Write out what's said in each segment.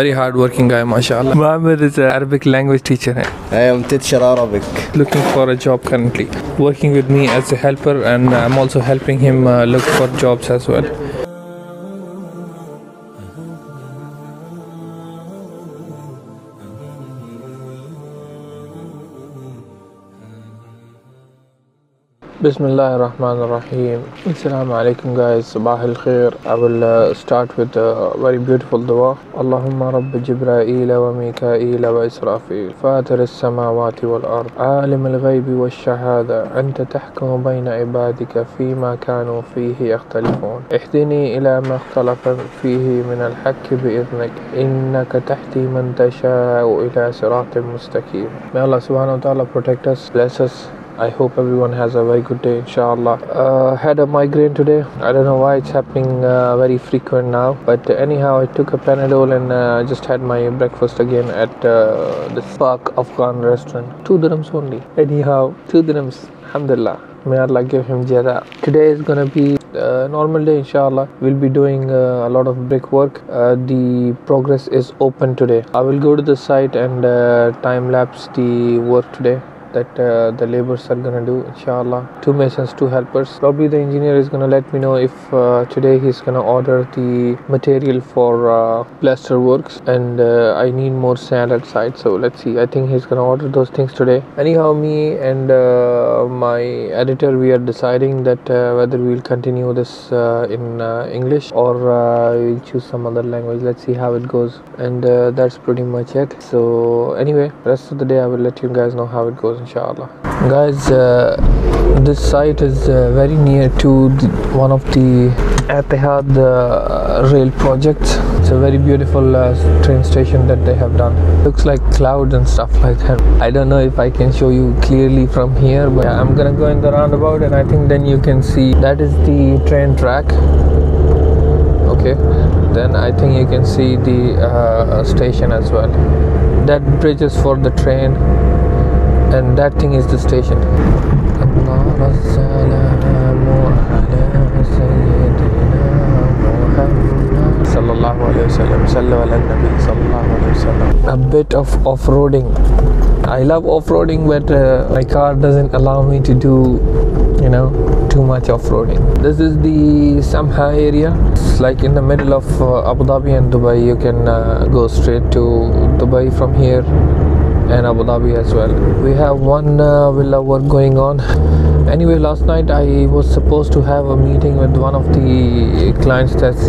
Very hard working guy, mashallah. Mohammed is an Arabic language teacher. I am teacher Arabic. Looking for a job currently. Working with me as a helper, and I'm also helping him uh, look for jobs as well. بسم الله الرحمن الرحيم السلام عليكم جايز صباح الخير I will start with a very beautiful dua. اللهم رب جبرائيل وميكائيل وإسرافيل فاتر السماوات والأرض عالم الغيب والشهادة أنت تحكم بين عبادك فيما كانوا فيه يختلفون اهدني إلى ما اختلف فيه من الحق بإذنك إنك تحتي من تشاء إلى صراط مستقيم May Allah سبحانه وتعالى protect us bless us I hope everyone has a very good day, inshallah. Uh, had a migraine today. I don't know why it's happening uh, very frequent now, but anyhow, I took a Panadol and uh, just had my breakfast again at uh, this Pak Afghan restaurant. Two dirhams only. Anyhow, two dirhams. Alhamdulillah. May Allah give him jada. Today is gonna be a normal day, inshallah. We'll be doing uh, a lot of brickwork. Uh, the progress is open today. I will go to the site and uh, time lapse the work today that uh, the laborers are gonna do inshallah. Two masons two helpers. Probably the engineer is gonna let me know if uh, today he's gonna order the material for uh, plaster works. And uh, i need more sand outside so let's see. I think he's gonna order those things today. Anyhow me and uh, my editor we are deciding that uh, whether we'll continue this in english or we'll choose some other language. Let's see how it goes. And that's pretty much it. So anyway rest of the day i will let you guys know how it goes inshallah. Guys uh, this site is uh, very near to the, one of the Etihad uh, rail projects. It's a very beautiful uh, train station that they have done. Looks like clouds and stuff like that. I don't know if i can show you clearly from here but i'm gonna go in the roundabout and i think then you can see that is the train track. Okay. Then i think you can see the uh, station as well. That bridge is for the train and that thing is the station. A bit of off-roading. I love off-roading but uh, my car doesn't allow me to do you know too much off-roading. This is the Samha area. It's like in the middle of uh, Abu Dhabi and Dubai. You can uh, go straight to Dubai from here and Abu Dhabi as well. We have one uh, villa work going on. Anyway, last night I was supposed to have a meeting with one of the clients that's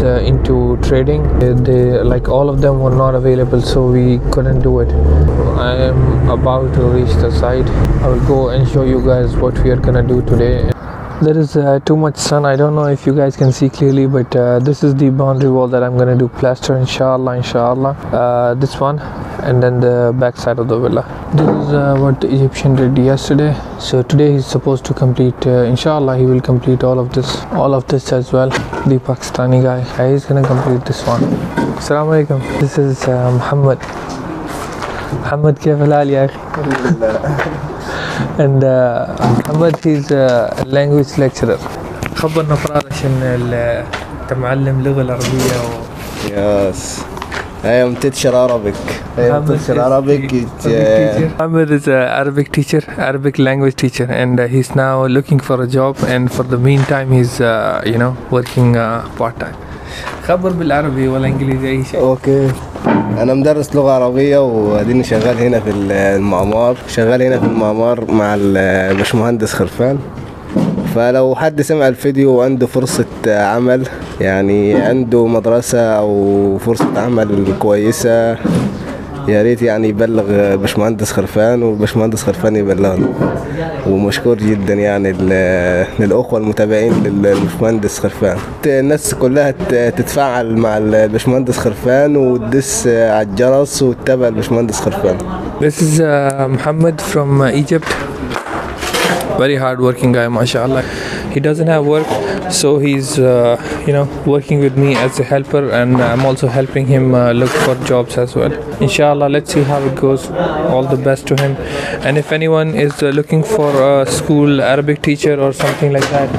uh, into trading. They, they like all of them were not available, so we couldn't do it. I am about to reach the site. I will go and show you guys what we are gonna do today there is uh, too much sun. I don't know if you guys can see clearly but uh, this is the boundary wall that i'm gonna do plaster inshallah inshallah. Uh, this one and then the back side of the villa. This is uh, what the egyptian did yesterday. So today he's supposed to complete uh, inshallah he will complete all of this all of this as well. The pakistani guy. He's gonna complete this one. Assalamu alaikum. This is uh, muhammad محمد كيف الحال يا أخي and uh, محمد he's a language lecturer خبرنا فراغ عشان انت معلم اللغة العربيه و Yes. I am teacher Arabic. I am teacher Arabic. uh. Muhammad is a Arabic teacher, Arabic language teacher, and uh, he's now looking for a job. And for the meantime, he's uh, you know working uh, part time. خبر بالعربي ولا انجليزي أي شيء. أوكي. أنا مدرس لغة عربية وأديني شغال هنا في المعمار. شغال هنا في المعمار مع الباشمهندس خرفان. فلو حد سمع الفيديو وعنده فرصة عمل يعني عنده مدرسة أو فرصة عمل كويسة يا ريت يعني يبلغ باشمهندس خرفان والباشمهندس خرفان يبلغنا ومشكور جدا يعني ل- للأخوة المتابعين للباشمهندس خرفان الناس كلها تتفاعل مع الباشمهندس خرفان وتدس على الجرس وتتابع الباشمهندس خرفان This is uh, Muhammad from uh, Egypt. Very hard working guy, mashallah. He doesn't have work, so he's uh, you know working with me as a helper, and I'm also helping him uh, look for jobs as well. Inshallah, let's see how it goes. All the best to him. And if anyone is uh, looking for a school Arabic teacher or something like that,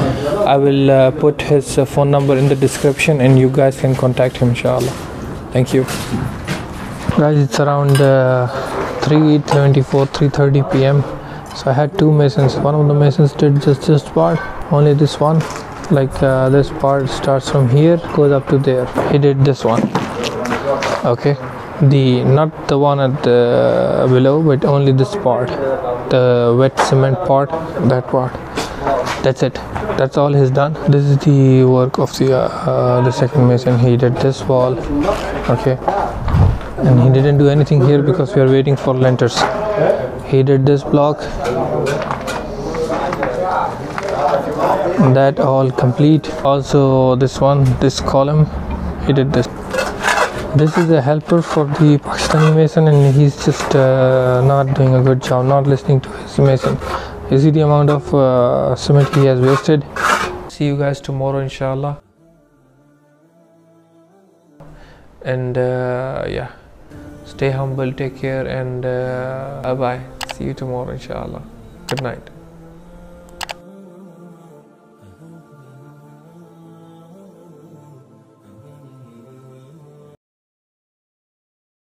I will uh, put his uh, phone number in the description, and you guys can contact him. Inshallah. thank you guys it's around uh, 3.24 3.30 p.m so i had two masons. One of the masons did just this part only this one. Like uh, this part starts from here goes up to there. He did this one. Okay? The not the one at the below but only this part. The wet cement part that part. That's it. That's all he's done. This is the work of the uh, uh, the second mason. He did this wall. Okay? And he didn't do anything here because we are waiting for linters he did this block. That all complete. Also this one this column he did this. This is a helper for the Pakistani mason and he's just uh, not doing a good job not listening to his mason. You see the amount of uh, cement he has wasted? See you guys tomorrow inshallah. And uh, yeah. Stay humble take care and uh, bye bye see you tomorrow inshallah. Good night